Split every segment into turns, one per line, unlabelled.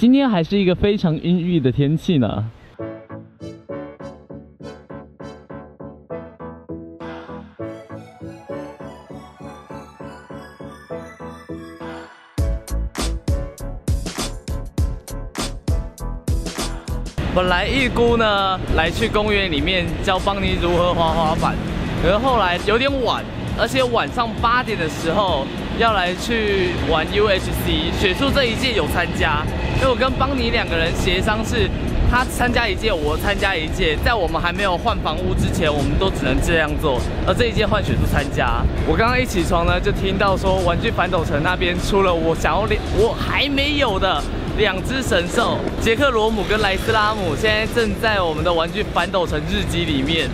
今天还是一个非常阴郁的天气呢。本来预估呢来去公园里面教邦尼如何滑滑板，可是后来有点晚，而且晚上八点的时候要来去玩 UHC，雪树这一届有参加，因为我跟邦尼两个人协商是，他参加一届，我参加一届，在我们还没有换房屋之前，我们都只能这样做，而这一届换雪树参加。我刚刚一起床呢，就听到说玩具反斗城那边出了我想要练，我还没有的。两只神兽，杰克罗姆跟莱斯拉姆，现在正在我们的玩具反斗城日记里面，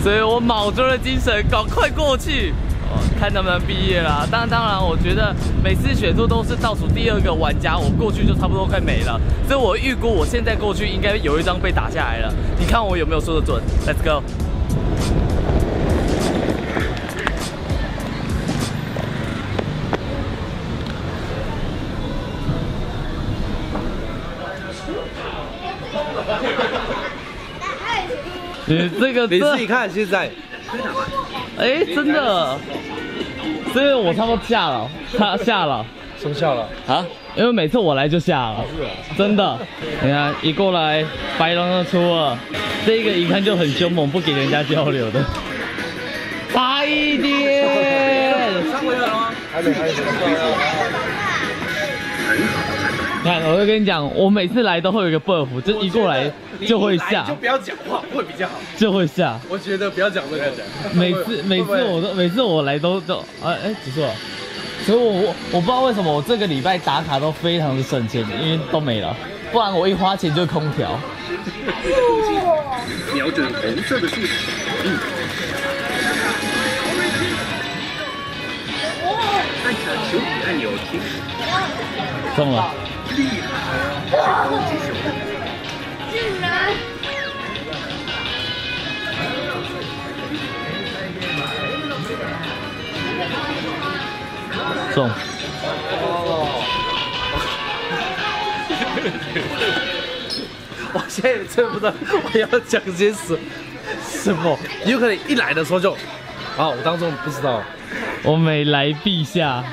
所以我卯足了精神，赶快过去，看能不能毕业啦。当然，当然，我觉得每次选出都是倒数第二个玩家，我过去就差不多快没了，所以我预估我现在过去应该有一张被打下来了。你看我有没有说的准？Let's go。你这个
你自己看现在，
哎，真的，所以我差不多下了，他下了，
生效了？啊，
因为每次我来就下了，真的。你看一过来，白龙的出了，这个一看就很凶猛，不给人家交流的，差一点，
上回了吗？还没，还没，
看，我就跟你讲，我每次来都会有一个 buff，就一过来就会下，
就不要讲话会比较好，
就会下。
我觉得不要讲这个，
每次每次我都每次我来都都哎哎，不错。所以我我我不知道为什么我这个礼拜打卡都非常的省钱，因为都没了，不然我一花钱就空调。瞄准红色的树，嗯。按下球体按钮停。中了。厉害，是攻击手。竟然！中。
我现在真不知道我要讲些什什么，有可能一来的时候就，啊，我当中不知道，
我每来陛下。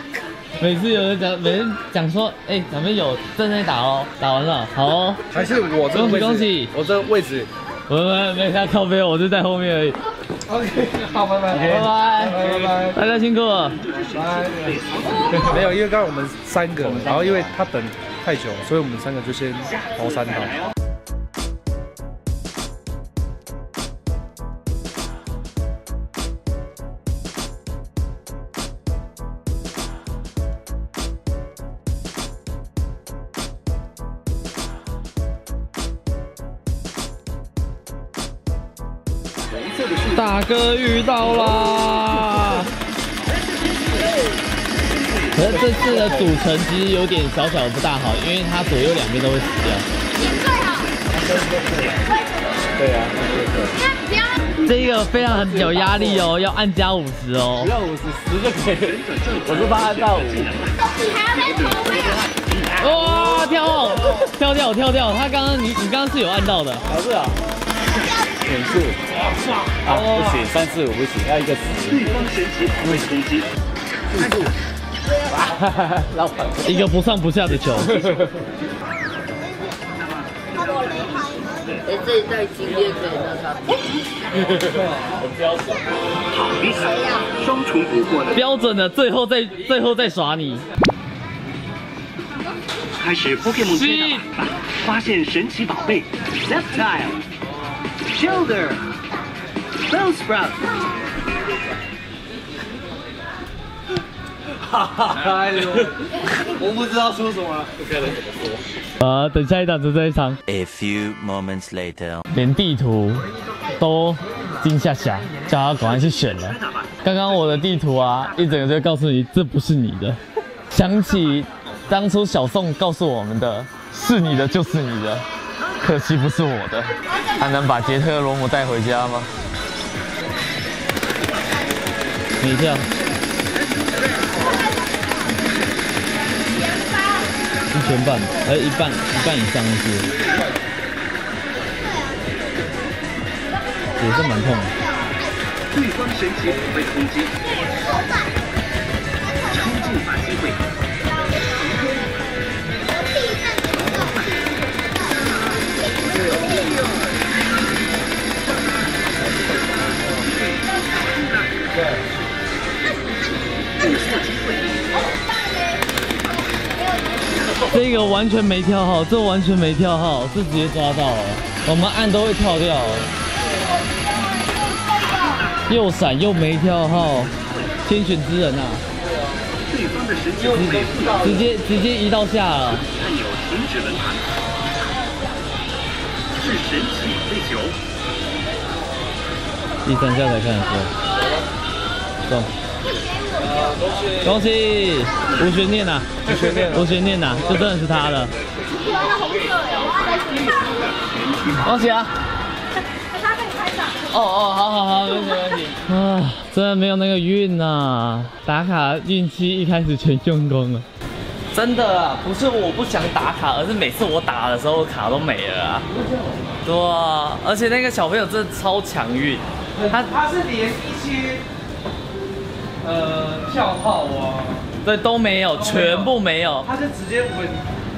每次有人讲，每人讲说，哎，咱们有正在打哦，打完了，好哦。
还是我这个位置，
恭喜，
我这个位置，
我们没他靠边，我就在后面而已。
OK，好，拜拜，
拜拜，
拜拜，
大家辛苦了。
拜。没有，因为刚刚我们三个，然后因为他等太久，所以我们三个就先包三套。
大哥遇到啦！可是这次的组成其实有点小小不大好，因为它左右两边都会死掉。最好。
对啊。
这个非常很有压力哦，要按加五十哦。
不要五十，十就可以。我是怕按到五。
哇！跳跳跳跳跳！他刚刚你你刚刚是有按到的。
是啊。点数，啊，不行，三四五不行，要一个十。逆风神奇防卫攻击，四度。
老板，一个不上不下的球。
哎，这一代经验可以让他。
很标准。好厉害呀！双重捕获的。标准的，最后再最后再耍你。开始 Pokemon 接打，发现神奇宝贝，Reptile。Shoulder, bell sprout。哈哈，
我不知道说什么，不该怎么
说。啊，等下一档就这一场。
A few moments later，
连地图都惊吓吓，叫他赶快去选了。刚刚我的地图啊，一整个就告诉你这不是你的。想起当初小宋告诉我们的，是你的就是你的。可惜不是我的，还能把杰特罗姆带回家吗？你跳，一全半，呃，一半一半以上是，也是蛮痛的。
对方神奇被攻击，
完全没跳好，这完全没跳好，这直接抓到了。我们按都会跳掉，又闪又没跳好，天选之人啊！
对方的神奇后卫
直接直接移到下了。
队友停止了他，是神奇飞球。
第三下才看得出，中。恭喜，无悬念呐，
吴悬念
无悬念呐，这真的是他的。恭喜啊！哦哦，好好好，没问题没问题。啊，真的没有那个运呐，打卡运气一开始全用光了。真的啊，不是我不想打卡，而是每次我打的时候卡都没了啊。对啊，而且那个小朋友真的超强运，他
他是连一些呃票号啊，
对都没有，全部没有，
他就直接稳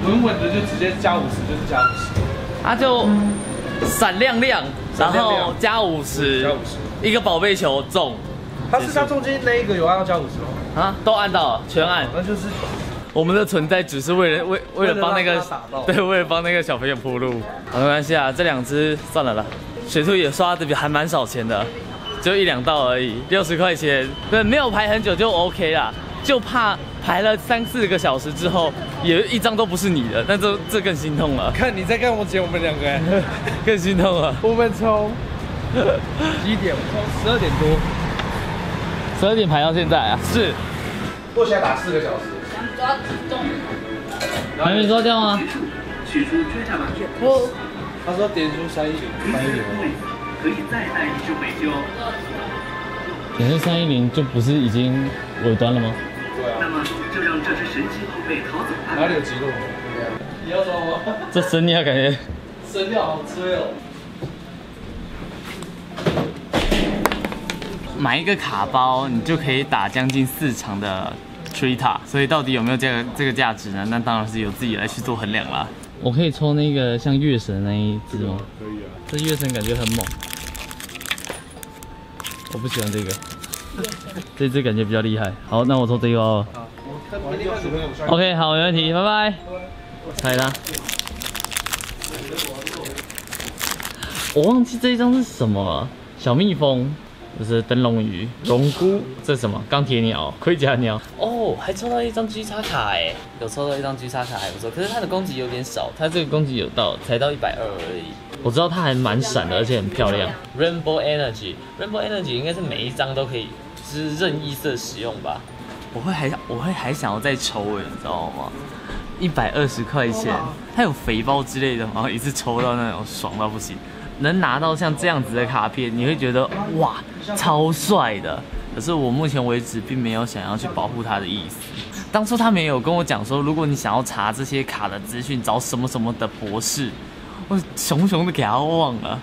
稳稳的就直接加五十，就是加五十。
他就闪亮亮，然后加五十
加五十
一个宝贝球中
他是他中间那一个有按到加五十吗？
啊，都按到了，全按。
那就是
我们的存在只是为了为为了帮那个 对，为了帮那个小朋友铺路。好，没关系啊，这两只算了啦。水兔也刷的比还蛮少钱的，就一两道而已，六十块钱。对，没有排很久就 OK 啦，就怕排了三四个小时之后，也一张都不是你的，那这这更心痛了，
看你在看我姐，我们两个哎，
更心痛了。
我们从 几点？从十二点多，
十二点排到现在啊，是
过起来打四个小时。
抓中，
还没抓掉吗？
取出追战马券，
我他说点出三一零，三一零。
可以再带一只回救。
点是三一零就不是已经尾端了吗？
对啊，
那么就让这只神奇宝贝逃走吧。
哪里有记录？你要抓吗？
这声音啊，感觉
声调好吹哦。
买一个卡包，你就可以打将近四场的 Trita，所以到底有没有这个这个价值呢？那当然是由自己来去做衡量啦。我可以抽那个像月神那一只吗？
可以啊。
这月神感觉很猛，我不喜欢这个，这只感觉比较厉害。好，那我抽这个哦。OK，好，没问题，拜拜。猜它。我忘记这一张是什么了，小蜜蜂，这是灯笼鱼，龙菇，这是什么？钢铁鸟，盔甲鸟。哦，还抽到一张 G 叉卡哎，有抽到一张 G 叉卡还不错，可是它的攻击有点少，它这个攻击有到才到一百二而已。我知道它还蛮闪的，而且很漂亮。Rainbow Energy，Rainbow Energy 应该是每一张都可以，就是任意色使用吧。我会还我会还想要再抽哎，你知道吗？一百二十块钱，它有肥包之类的，然后一次抽到那种爽到不行。能拿到像这样子的卡片，你会觉得哇，超帅的。可是我目前为止并没有想要去保护它的意思。当初他们也有跟我讲说，如果你想要查这些卡的资讯，找什么什么的博士，我熊熊的给他忘了。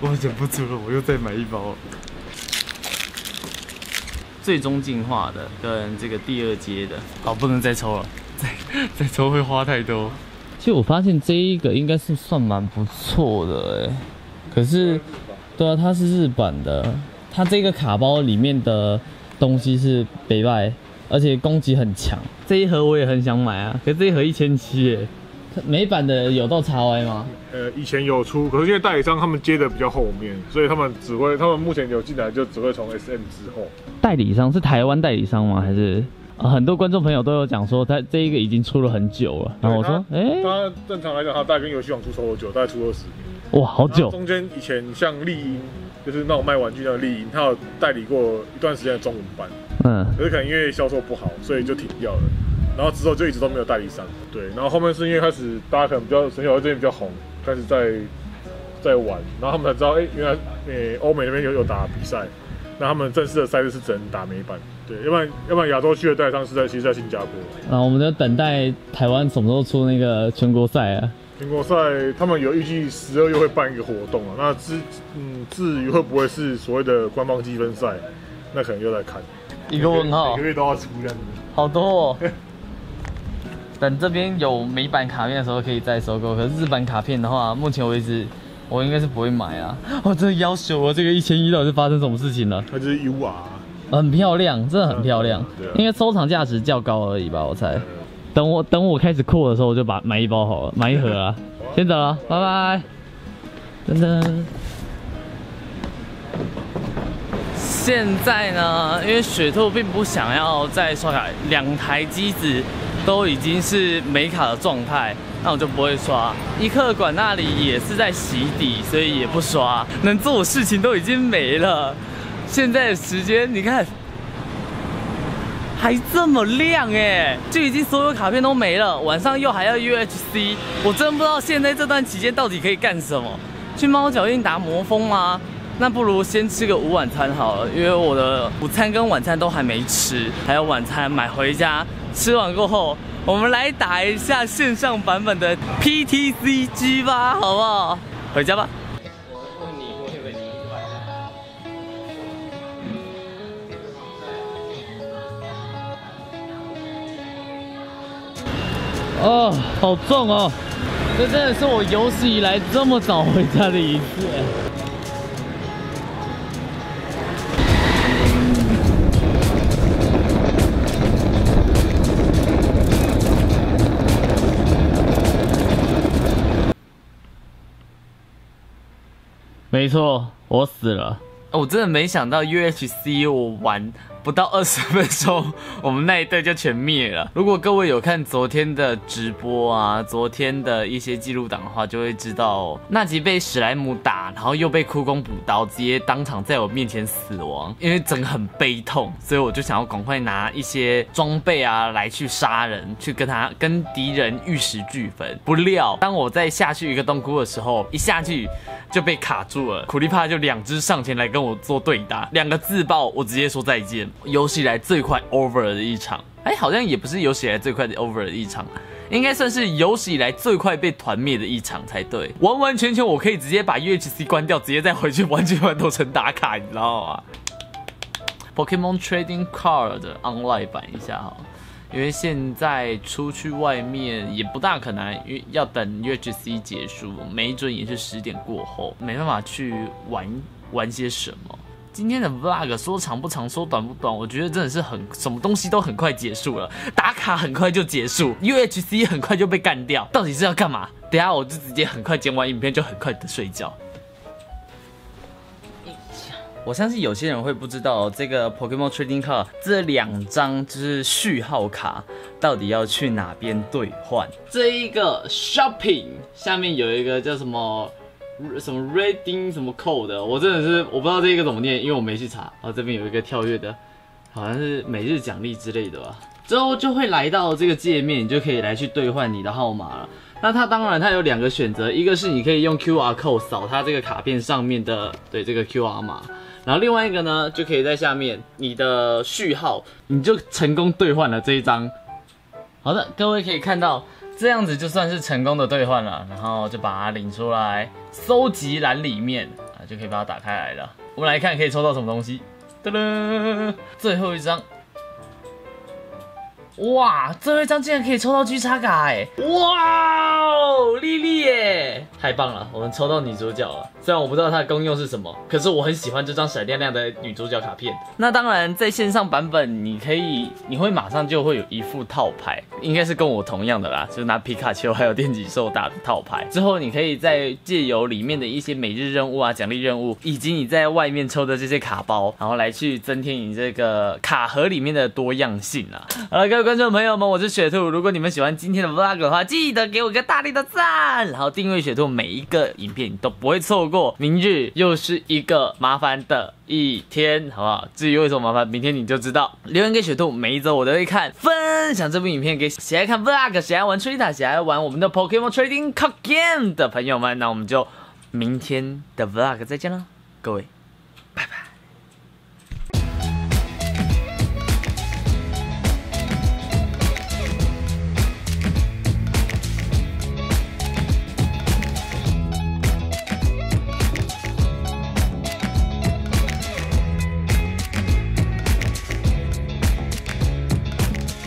我忍不住了，我又再买一包。最终进化的跟这个第二阶的，好，不能再抽了，再再抽会花太多。其实我发现这一个应该是算蛮不错的哎，可是，对啊，它是日版的，它这个卡包里面的东西是北外，而且攻击很强。这一盒我也很想买啊，可是这一盒一千七哎，美版的有到 X Y 吗？
呃，以前有出，可是因为代理商他们接的比较后面，所以他们只会，他们目前有进来就只会从 SM 之后。
代理商是台湾代理商吗？还是、呃很多观众朋友都有讲说，他这一个已经出了很久了。然后我说，哎、
他正常来讲，他大概跟游戏王出超久，大概出二十年。
哇，好久。
中间以前像丽英，就是那种卖玩具的丽英，他有代理过一段时间的中文版，
嗯，
可是可能因为销售不好，所以就停掉了。然后之后就一直都没有代理商。对，然后后面是因为开始大家可能比较神小这边比较红，开始在在玩，然后他们才知道，哎、原来诶欧、美那边有有打比赛，那他们正式的赛事是只能打美版，对，要不然要不然亚洲区的代理商是在其实在新加坡。
啊，我们在等待台湾什么时候出那个全国赛啊？
全国赛他们有预计十二月会办一个活动啊，那至嗯至于会不会是所谓的官方积分赛，那可能又在看。
一个问号
每个，月都要出这样子。
好多哦。等这边有美版卡片的时候可以再收购，可是日版卡片的话，目前为止我应该是不会买啊。我真的要求我这个一千一到底是发生什么事情了？
它就是 U R，
很漂亮，真的很漂亮
对啊，
应该收藏价值较高而已吧，我猜。等我等我开始扩的时候，我就把买一包好了，买一盒啊。先走了，拜拜。噔噔。现在呢，因为雪兔并不想要再刷卡，两台机子都已经是没卡的状态，那我就不会刷。一客馆那里也是在洗底，所以也不刷。能做的事情都已经没了。现在的时间，你看还这么亮哎，就已经所有卡片都没了，晚上又还要 UHC，我真不知道现在这段期间到底可以干什么？去猫脚印打魔风吗？那不如先吃个午晚餐好了，因为我的午餐跟晚餐都还没吃，还有晚餐买回家，吃完过后，我们来打一下线上版本的 PTCG 吧，好不好？回家吧。哦，好重哦！这真的是我有史以来这么早回家的一次。没错，我死了。我真的没想到 UHC 我玩不到二十分钟，我们那一队就全灭了。如果各位有看昨天的直播啊，昨天的一些记录档的话，就会知道纳吉被史莱姆打，然后又被哭公补刀，直接当场在我面前死亡。因为整个很悲痛，所以我就想要赶快拿一些装备啊来去杀人，去跟他跟敌人玉石俱焚。不料当我在下去一个洞窟的时候，一下去就被卡住了。苦力怕就两只上前来跟我做对打，两个自爆，我直接说再见。有史以来最快 over 的一场，哎，好像也不是有史以来最快的 over 的一场，应该算是有史以来最快被团灭的一场才对。完完全全我可以直接把 UHC 关掉，直接再回去完全完头城打卡，你知道吗？Pokemon Trading Card online 版一下哈。因为现在出去外面也不大可能，因为要等 UHC 结束，没准也是十点过后，没办法去玩玩些什么。今天的 vlog 说长不长，说短不短，我觉得真的是很什么东西都很快结束了，打卡很快就结束，UHC 很快就被干掉，到底是要干嘛？等下我就直接很快剪完影片就很快的睡觉。我相信有些人会不知道这个 Pokemon Trading Card 这两张就是序号卡到底要去哪边兑换。这一个 Shopping 下面有一个叫什么什么 Reading 什么 Code，我真的是我不知道这个怎么念，因为我没去查。然后这边有一个跳跃的，好像是每日奖励之类的吧。之后就会来到这个界面，你就可以来去兑换你的号码了。那它当然它有两个选择，一个是你可以用 QR code 扫它这个卡片上面的对这个 QR 码，然后另外一个呢就可以在下面你的序号，你就成功兑换了这一张。好的，各位可以看到这样子就算是成功的兑换了，然后就把它领出来，收集栏里面啊就可以把它打开来了。我们来看可以抽到什么东西，噔噔，最后一张。哇，最后一张竟然可以抽到 G 叉卡哎！哇，莉莉耶，太棒了！我们抽到女主角了。虽然我不知道它的功用是什么，可是我很喜欢这张闪亮亮的女主角卡片。那当然，在线上版本，你可以，你会马上就会有一副套牌，应该是跟我同样的啦，就是拿皮卡丘还有电击兽打的套牌。之后，你可以再借由里面的一些每日任务啊、奖励任务，以及你在外面抽的这些卡包，然后来去增添你这个卡盒里面的多样性啊。好了，各位观众朋友们，我是雪兔。如果你们喜欢今天的 vlog 的话，记得给我个大力的赞，然后订阅雪兔，每一个影片你都不会错过。明日又是一个麻烦的一天，好不好？至于为什么麻烦，明天你就知道。留言给雪兔，每一周我都会看，分享这部影片给喜爱看 vlog、喜爱玩 t r a d e 喜爱玩我们的 Pokemon Trading Card Game 的朋友们。那我们就明天的 vlog 再见了，各位。